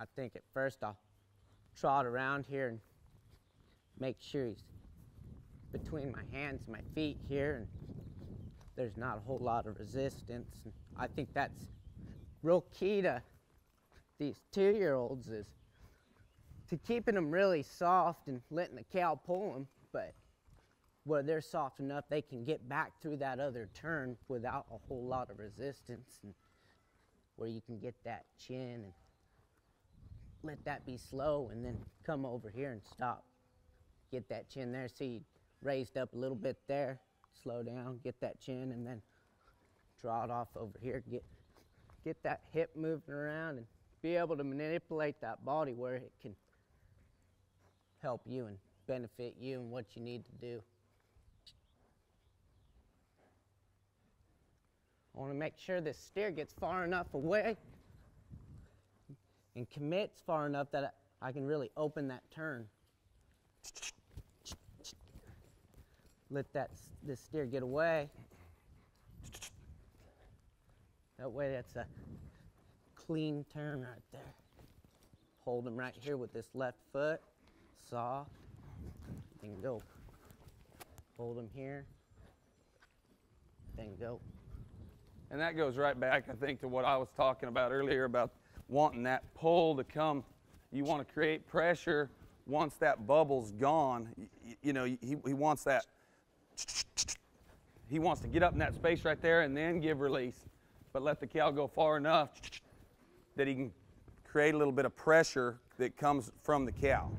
I think at first I'll trot around here and make sure he's between my hands and my feet here and there's not a whole lot of resistance. And I think that's real key to these two-year-olds is to keeping them really soft and letting the cow pull them, but where they're soft enough they can get back through that other turn without a whole lot of resistance and where you can get that chin and let that be slow and then come over here and stop. Get that chin there, see raised up a little bit there, slow down, get that chin and then draw it off over here, get get that hip moving around and be able to manipulate that body where it can help you and benefit you and what you need to do. I want to make sure this steer gets far enough away and commits far enough that I can really open that turn. Let that this steer get away. That way that's a clean turn right there. Hold him right here with this left foot, soft, then go. Hold him here, then go. And that goes right back, I think, to what I was talking about earlier about wanting that pull to come. You want to create pressure once that bubble's gone. You, you know, he, he wants that. He wants to get up in that space right there and then give release, but let the cow go far enough that he can create a little bit of pressure that comes from the cow.